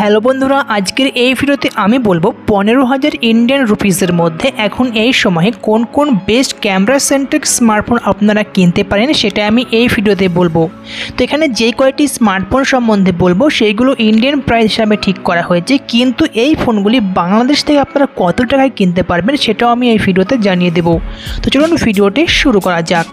Hello বন্ধুরা, আজকের এই ভিডিওতে আমি বলব পনেরো হাজার ইন্ডিয়ান রুপিসের মধ্যে এখন এই সময়ে কোন কোন বেস্ট ক্যামেরা সেন্ট্রিক স্মার্টফোন আপনারা কিনতে পারেন সেটা আমি এই ভিডিওতে বলব। তো এখানে যে কয়টি স্মার্টফোন সম্বন্ধে বলব, সেইগুলো ইন্ডিয়ান প্রাইস হিসাবে ঠিক করা হয়েছে। কিন্তু এই ফোনগুলি বাংলাদেশ থেকে আপনারা কত টাকায় কিনতে পারবেন সেটাও আমি এই ভিডিওতে জানিয়ে দেবো। তো চলুন ভিডিওটি শুরু করা যাক।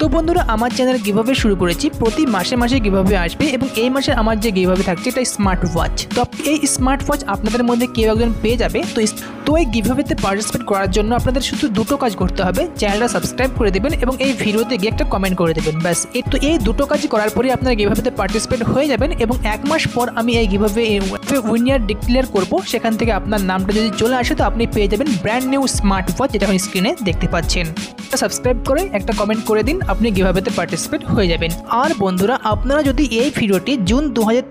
তো বন্ধুরা, আমার চ্যানেল কীভাবে শুরু করেছি। প্রতি মাসে মাসে কীভাবে আসবে এবং এই মাসে আমার যে কীভাবে থাকছে, এটা স্মার্ট ওয়াচ তো এই স্মার্ট ওয়াচ আপনাদের মধ্যে কেউ একজন পেয়ে যাবে। তো তো এই গিভাবেতে পার্টিসিপেট করার জন্য আপনাদের শুধু দুটো কাজ করতে হবে। চ্যানেলটা সাবস্ক্রাইব করে দেবেন এবং এই ভিডিওতে গিয়ে একটা কমেন্ট করে দেবেন, ব্যাস। এই তো এই দুটো কাজ করার পরে আপনারা গিভাবেতে পার্টিসিপেট হয়ে যাবেন এবং এক মাস পর আমি এই গিভাবে উইনার ডিক্লেয়ার করব। সেখান থেকে আপনার নামটা যদি চলে আসে, তো আপনি পেয়ে যাবেন ব্র্যান্ড নিউ স্মার্ট ওয়াচ যেটা এখন স্ক্রিনে দেখতে পাচ্ছেন। সাবস্ক্রাইব করে একটা কমেন্ট করে দিন, আপনি গিভাবেতে পার্টিসিপেট হয়ে যাবেন। আর বন্ধুরা, আপনারা যদি এই ভিডিওটি জুন দু হাজার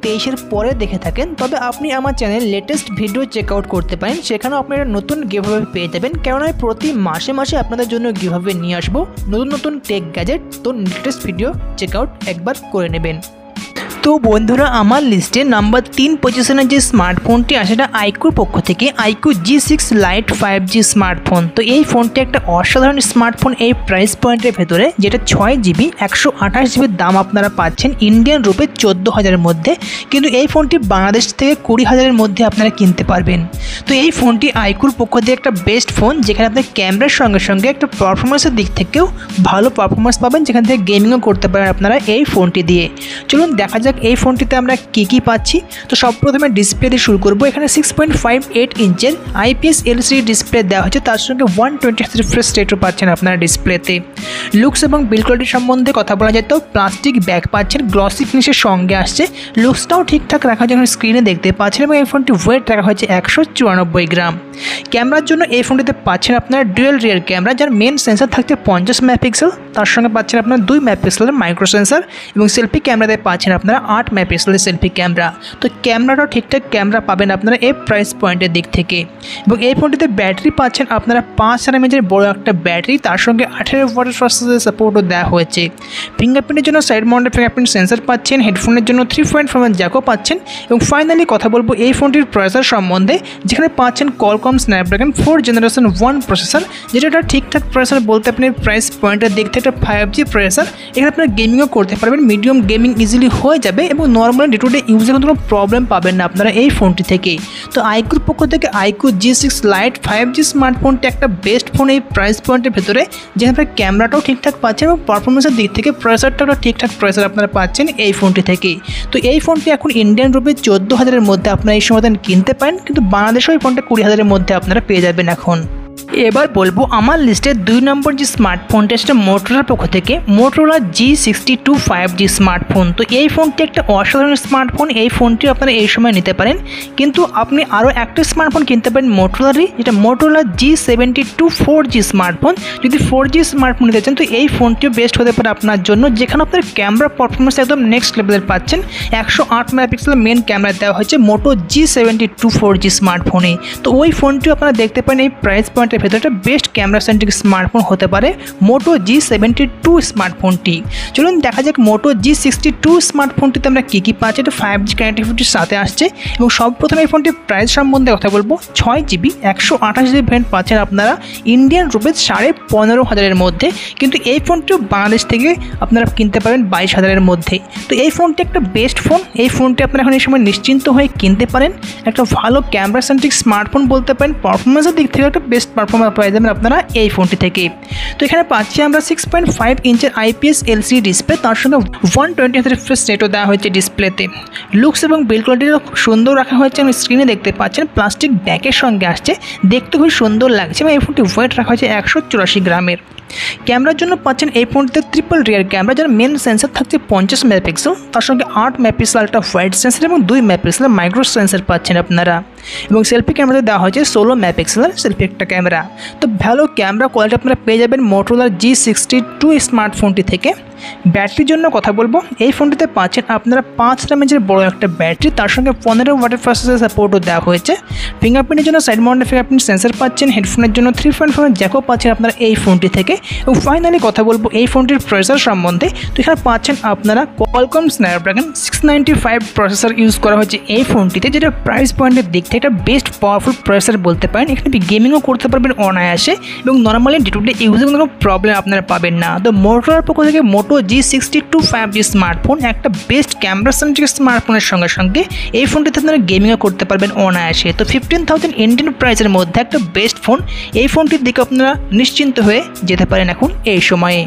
পরে দেখে থাকেন, তবে আপনি আমার channel latest video check out করতে পারেন। সেখানেও আপনি একটা নতুন গিভাবে পেয়ে যাবেন। কেননা প্রতি মাসে মাসে আপনাদের জন্য গিভাবে নিয়ে আসব। নতুন নতুন টেক গ্যাজেট তো লেটেস্ট ভিডিও চেক আউট একবার করে নেবেন। তো বন্ধুরা, আমার লিস্টে নাম্বার তিন পজিশনের যে স্মার্টফোনটি আছে, সেটা আইকুর পক্ষ থেকে iQOO G six lite five G smartphone তো এই ফোনটি একটা অসাধারণ স্মার্টফোন এই প্রাইস পয়েন্টের ভেতরে, যেটা ছয় জিবি একশো আঠাশ জিবির দাম আপনারা পাচ্ছেন ইন্ডিয়ান রুপে চোদ্দ হাজারের মধ্যে। কিন্তু এই ফোনটি বাংলাদেশ থেকে কুড়ি হাজারের মধ্যে আপনারা কিনতে পারবেন। তো এই ফোনটি আইকুর পক্ষ থেকে একটা বেস্ট ফোন যেখানে আপনার ক্যামেরার সঙ্গে সঙ্গে একটা পারফরমেন্সের দিক থেকেও ভালো পারফরমেন্স পাবেন, যেখান থেকে গেমিংও করতে পারেন আপনারা এই ফোনটি দিয়ে। চলুন দেখা যাক এই ফোনটিতে আমরা কী কী পাচ্ছি। তো সব প্রথমে ডিসপ্লে দিয়ে শুরু করব। এখানে সিক্স পয়েন্ট ফাইভ এইট ইঞ্চের আইপিএস এলসিডি ডিসপ্লে দেওয়া হচ্ছে তার সঙ্গে ওয়ান টোয়েন্টি রিফ্রেশ রেটও পাচ্ছেন আপনারা ডিসপ্লেতে লুকস এবং বিল কোয়ালিটি সম্বন্ধে কথা বলা যায় তো প্লাস্টিক ব্যাগ পাচ্ছেন গ্লসি ফিনিশের সঙ্গে আসছে। লুকসটাও ঠিকঠাক রাখা যখন স্ক্রিনে দেখতে পাচ্ছেন এবং এই ফোনটি ওয়েট রাখা হয়েছে একশো চুরানব্বই গ্রাম। ক্যামেরার জন্য এই ফোনটিতে পাচ্ছেন আপনারা ডুয়েল রিয়ার ক্যামেরা, যার মেন সেন্সার থাকছে পঞ্চাশ মেগাপিক্সেল। তার সঙ্গে পাচ্ছেন আপনার দুই মেগাপিক্সেলের মাইক্রো সেন্সার এবং সেলফি ক্যামেরাতে পাচ্ছেন আপনারা আট মেগাপিক্সেলের সেলফি ক্যামেরা তো ক্যামেরাটাও ঠিকঠাক ক্যামেরা পাবেন আপনারা এই প্রাইস পয়েন্টের দিক থেকে। এবং এই ফোনটিতে ব্যাটারি পাচ্ছেন আপনারা পাঁচ হাজার এমএচের বড় একটা ব্যাটারি, তার সঙ্গে আঠেরো ওয়াটের প্রসেসের সাপোর্টও দেওয়া হয়েছে। ফিঙ্গারপ্রিন্টের জন্য সাইড মাউন্টেড ফিঙ্গারপ্রিন্ট সেন্সার পাচ্ছেন হেডফোনের জন্য থ্রি পয়েন্ট ফাইভ জ্যাকও পাচ্ছেন। এবং ফাইনালি কথা বলব এই ফোনটির প্রসেসর সম্বন্ধে, যেখানে পাচ্ছেন Qualcomm Snapdragon four generation one processor যেটা একটা ঠিকঠাক প্রসেসর বলতে আপনি প্রাইস পয়েন্টের দিক থেকে একটা ফাইভ জি প্রসেসর এখানে আপনার গেমিংও করতে পারবেন মিডিয়াম গেমিং ইজিলি হয়ে যাবে এবং নর্মাল ডে টু ডে ইউজে কোনো প্রবলেম পাবেন না আপনারা এই ফোনটি থেকে। তো আইকুর পক্ষ থেকে iQOO G six lite five G স্মার্টফোনটি একটা বেস্ট ফোন এই প্রাইস পয়েন্টের ভেতরে, যেখানে আপনার ক্যামেরাটাও ঠিকঠাক পাচ্ছেন এবং পারফরমেন্সের দিক থেকে প্রসেসরটাও ঠিকঠাক প্রসেসর আপনারা পাচ্ছেন এই ফোনটি থেকে। তো এই ফোনটি এখন ইন্ডিয়ান রুপে চোদ্দ হাজারের মধ্যে আপনারা এই সময় কিনতে পারেন, কিন্তু বাংলাদেশেও এই ফোনটা কুড়ি হাজারের মধ্যে আপনারা পেয়ে যাবেন এখন। এবার বলব আমার লিস্টে দুই নম্বর যে স্মার্টফোনটা সেটা মোটরোলার পক্ষ থেকে। Motorola G sixty two five G smartphone তো এই ফোনটি একটা অসাধারণ স্মার্টফোন এই ফোনটি আপনারা এই সময় নিতে পারেন। কিন্তু আপনি আরও একটা স্মার্টফোন কিনতে পারেন মোটরোলারই যেটা Motorola G seventy two four G smartphone যদি ফোর জি স্মার্টফোন নিতে চান, তো এই ফোনটিও বেস্ট হতে পারে আপনার জন্য। যেখানে আপনার ক্যামেরা পারফরমেন্স একদম নেক্সট লেভেলের পাচ্ছেন। একশো আট মেগাপিক্সেলের মেন ক্যামেরা দেওয়া হয়েছে Moto G seventy two four G স্মার্টফোনে তো ওই ফোনটিও আপনারা দেখতে পারেন। এই প্রাইস পয়েন্টের ভেতরে একটা বেস্ট ক্যামেরা সেন্ট্রিক স্মার্টফোন হতে পারে মোটো জি সেভেন্টি টু স্মার্টফোনটি চলুন দেখা যাক মোটো জি সিক্সটি টু স্মার্টফোনটিতে আমরা কী কী পাচ্ছি এটা ফাইভ জি কানেক্টিভিটির সাথে আসছে এবং সব প্রথমে এই ফোনটির প্রাইস সম্বন্ধে কথা বলব। ছয় জিবি একশো আঠাশ জিবি ভ্যারিয়েন্ট পাচ্ছেন আপনারা ইন্ডিয়ান রুপিস সাড়ে পনেরো হাজারের মধ্যে। কিন্তু এই ফোনটিও বাংলাদেশ থেকে আপনারা কিনতে পারেন বাইশ হাজারের মধ্যে। তো এই ফোনটি একটা বেস্ট ফোন এই ফোনটি আপনারা এখন এই সময় নিশ্চিন্ত হয়ে কিনতে পারেন। একটা ভালো ক্যামেরা সেন্ট্রিক স্মার্টফোন বলতে পারেন। পারফরমেন্সের দিক থেকে একটা বেস্ট পারফরমেন্স পেয়ে যাবেন আপনারা এই ফোনটি থেকে। তো এখানে পাচ্ছি আমরা সিক্স পয়েন্ট ফাইভ ইঞ্চের আইপিএস এলসিডি ডিসপ্লে, তার সঙ্গে ওয়ান টোয়েন্টি থ্রি রিফ্রেশ রেটও দেওয়া হয়েছে ডিসপ্লেতে। লুকস এবং বিল কোয়ালিটিও খুব সুন্দর রাখা হয়েছে আমি স্ক্রিনে দেখতে পাচ্ছেন প্লাস্টিক ব্যাগের সঙ্গে আসছে, দেখতে খুব সুন্দর লাগছে এবং এই ফোনটি ওয়েট রাখা হয়েছে একশো চুরাশি গ্রামের। ক্যামেরার জন্য পাচ্ছেন এই ফোনটিতে ট্রিপল রিয়ার ক্যামেরা যার মেন সেন্সার থাকছে পঞ্চাশ মেগাপিক্সেল তার সঙ্গে আট মেগাপিক্সেল একটা হোয়াইট সেন্সার এবং দুই মেগাপিক্সেলের মাইক্রো সেন্সার পাচ্ছেন আপনারা। এবং সেলফি ক্যামেরাতে দেওয়া হয়েছে ষোলো মেগাপিক্সেলের সেলফি একটা ক্যামেরা তো ভালো ক্যামেরা কোয়ালিটি আপনারা পেয়ে যাবেন মোটোলার জি সিক্সটি টু স্মার্টফোনটি থেকে। ব্যাটারির জন্য কথা বলব। এই ফোনটিতে পাচ্ছেন আপনারা পাঁচ এমএচের বড় একটা ব্যাটারি। তার সঙ্গে পনেরো ওয়াটার প্রসেসর সাপোর্টও দেওয়া হয়েছে। ফিঙ্গারপ্রিন্টের জন্য সাইড মাউন্টের ফিঙ্গারপ্রিন্ট সেন্সার পাচ্ছেন। হেডফোনের জন্য থ্রি পয়েন্ট ফাইভ জ্যাকও পাচ্ছেন আপনারা এই ফোনটি থেকে। এবং ফাইনালি কথা বলব এই ফোনটির প্রসেসর সম্বন্ধে। তো এখানে পাচ্ছেন আপনারা Qualcomm Snapdragon six ninety five processor use করা হয়েছে এই ফোনটিতে, যেটা প্রাইস পয়েন্টের দিক থেকে একটা বেস্ট পাওয়ারফুল প্রসেসর বলতে পারেন। এখানে আপনি গেমিংও করতে পারবেন অনায়াসে এবং নর্মালি ডে টু ডে ইউজে কোনো প্রবলেম আপনারা পাবেন না। তো মোটোর পক্ষ থেকে Moto G sixty two five G smartphone একটা বেস্ট ক্যামেরা সেন্ট্রিক স্মার্টফোনের সঙ্গে সঙ্গে এই ফোনটিতে আপনারা গেমিংও করতে পারবেন অনায়াসে। তো ফিফটিন থাউজেন্ড ইন্ডিয়ান প্রাইসের মধ্যে একটা বেস্ট ফোন এই ফোনটির দিকে আপনারা নিশ্চিন্ত হয়ে যেতে পারেন এখন এই সময়ে।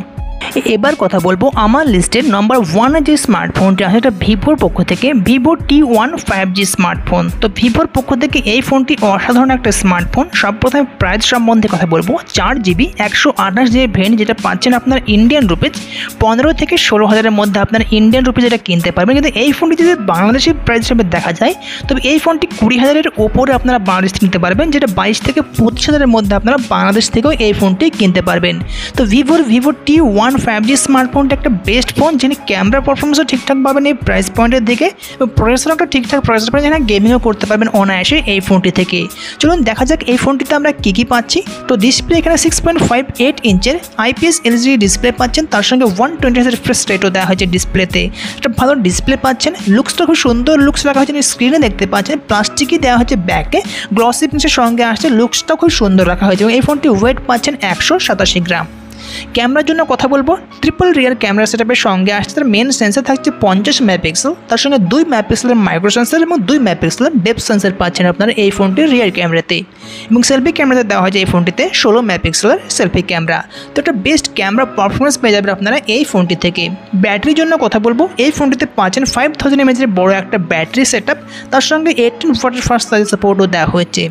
এবার কথা বলব আমার লিস্টের নম্বর ওয়ানে যে স্মার্টফোনটি আছে, সেটা ভিভোর পক্ষ থেকে, Vivo T one five G smartphone তো ভিভোর পক্ষ থেকে এই ফোনটি অসাধারণ একটা স্মার্টফোন সব প্রথমে প্রাইস সম্বন্ধে কথা বলব। চার জিবি একশো আঠাশ জিবি ভেন যেটা পাচ্ছেন আপনার ইন্ডিয়ান রুপিজ পনেরো থেকে ষোলো হাজারের মধ্যে আপনার ইন্ডিয়ান রুপিজ এটা কিনতে পারবেন। কিন্তু এই ফোনটি যদি বাংলাদেশের প্রাইস হিসেবে দেখা যায়, তবে এই ফোনটি কুড়ি হাজারের ওপরে আপনারা বাংলাদেশ কিনতে পারবেন, যেটা বাইশ থেকে পঁচিশ হাজারের মধ্যে আপনারা বাংলাদেশ থেকেও এই ফোনটি কিনতে পারবেন। তো ভিভোর, Vivo T one five G স্মার্টফোনটা একটা বেস্ট ফোন যিনি ক্যামেরা পারফরমেন্সও ঠিকঠাক পাবেন এই প্রাইস পয়েন্টের দিকে। এবং প্রসেসর একটা ঠিকঠাক প্রসেসর পাবেন, যেখানে গেমিংও করতে পারবেন অনায়াসে এই ফোনটি থেকে। চলুন দেখা যাক এই ফোনটিতে আমরা কী কী পাচ্ছি। তো ডিসপ্লে এখানে সিক্স পয়েন্ট ফাইভ এইট ইঞ্চের আইপিএস এলজি ডিসপ্লে পাচ্ছেন। তার সঙ্গে ওয়ান টোয়েন্টি হাজার ফ্রেশ রেটও দেওয়া হয়েছে ডিসপ্লেতে একটা ভালো ডিসপ্লে পাচ্ছেন। লুকসটা খুব সুন্দর। লুকস রাখা হয়েছে স্ক্রিনে দেখতে পাচ্ছেন। প্লাস্টিকই দেওয়া হয়েছে ব্যাকে গ্লসি পিন্সের সঙ্গে আসছে। লুকসটা খুব সুন্দর রাখা হয়েছে। এবং এই ফোনটি ওয়েট পাচ্ছেন একশো সাতাশি গ্রাম। ক্যামেরার জন্য কথা বলব। ট্রিপল রিয়ার ক্যামেরা সেটআপের সঙ্গে আসছে তার মেন সেন্সার থাকছে পঞ্চাশ মেগাপিক্সেল তার সঙ্গে দুই মেগাপিক্সেলের মাইক্রো সেন্সার এবং দুই মেগাপিক্সেলের ডেপ সেন্সার পাচ্ছেন আপনারা এই ফোনটির রিয়ার ক্যামেরাতে এবং সেলফি ক্যামেরাতে দেওয়া হয়েছে এই ফোনটিতে ষোলো মেগাপিক্সেলের সেলফি ক্যামেরা তো একটা বেস্ট ক্যামেরা পারফরমেন্স পেয়ে যাবেন আপনারা এই ফোনটি থেকে। ব্যাটারির জন্য কথা বলব, এই ফোনটিতে পাচ্ছেন ফাইভ থাউজেন্ড এমএচের বড় একটা ব্যাটারি সেট তার সঙ্গে এইটিন ওয়াটার ফার্স্ট সাইজ সাপোর্টও দেওয়া হয়েছে।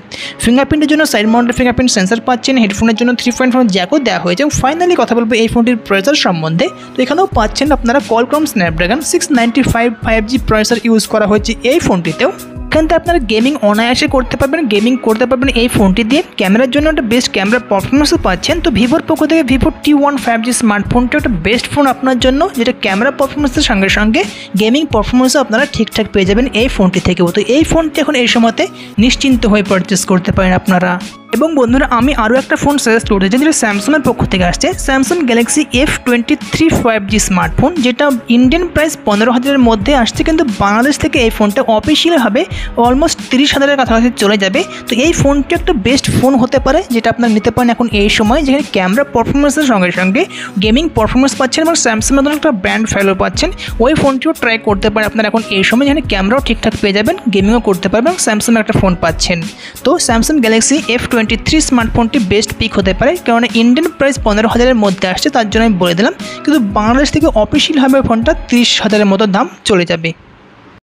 ফিঙ্গারপ্রিন্টের জন্য সাইড মাউন্টেড ফিঙ্গারপ্রিন্ট সেন্সার পাচ্ছেন হেডফোনের জন্য থ্রি পয়েন্ট ফোর জ্যাকও দেওয়া হয়েছে। এবং ফাইনালি কথা বলব এই ফোনটির প্রসেসর সম্বন্ধে। তো এখানেও পাচ্ছেন আপনারা Qualcomm Snapdragon six ninety five five G processor use করা হয়েছে এই ফোনটিতেও। এখান থেকে আপনারা গেমিং অনায়াসে করতে পারবেন গেমিং করতে পারবেন এই ফোনটি দিয়ে। ক্যামেরার জন্য একটা বেস্ট ক্যামেরা পারফরমেন্সও পাচ্ছেন। তো ভিভোর পক্ষ থেকে Vivo T one five G স্মার্টফোনটা একটা বেস্ট ফোন আপনার জন্য, যেটা ক্যামেরা পারফরমেন্সের সঙ্গে সঙ্গে গেমিং পারফরমেন্সও আপনারা ঠিকঠাক পেয়ে যাবেন এই ফোনটি থেকেও। তো এই ফোনটি এখন এই সময়তে নিশ্চিন্ত হয়ে পারচেস করতে পারেন আপনারা। এবং বন্ধুরা, আমি আরও একটা ফোন সাজেস্ট করতে চাই যেটা স্যামসংয়ের পক্ষ থেকে আসছে। Samsung Galaxy F twenty three five G smartphone যেটা ইন্ডিয়ান প্রাইস পনেরো হাজারের মধ্যে আসছে, কিন্তু বাংলাদেশ থেকে এই ফোনটা অফিসিয়ালভাবে অলমোস্ট তিরিশ হাজারের কাছাকাছি চলে যাবে। তো এই ফোনটি একটা বেস্ট ফোন হতে পারে, যেটা আপনারা নিতে পারেন এখন এই সময়, যেখানে ক্যামেরা পারফরমেন্সের সঙ্গে সঙ্গে গেমিং পারফরমেন্স পাচ্ছেন এবং স্যামসাংয়ের একটা ব্র্যান্ড ফ্যালো পাচ্ছেন। ওই ফোনটিও ট্রাই করতে পারেন আপনারা এখন এই সময়, যেখানে ক্যামেরাও ঠিকঠাক পেয়ে যাবেন গেমিংও করতে পারবেন স্যামসাং একটা ফোন পাচ্ছেন। তো Samsung Galaxy F twenty three স্মার্টফোনটি best pick হতে পারে। কারণ ইন্ডিয়ান প্রাইস পনেরো হাজারের মধ্যে আসছে, তার জন্য আমি বলে দিলাম। কিন্তু বাংলাদেশ থেকে অফিসিয়ালভাবে ফোনটা তিরিশ হাজারের মতো দাম চলে যাবে।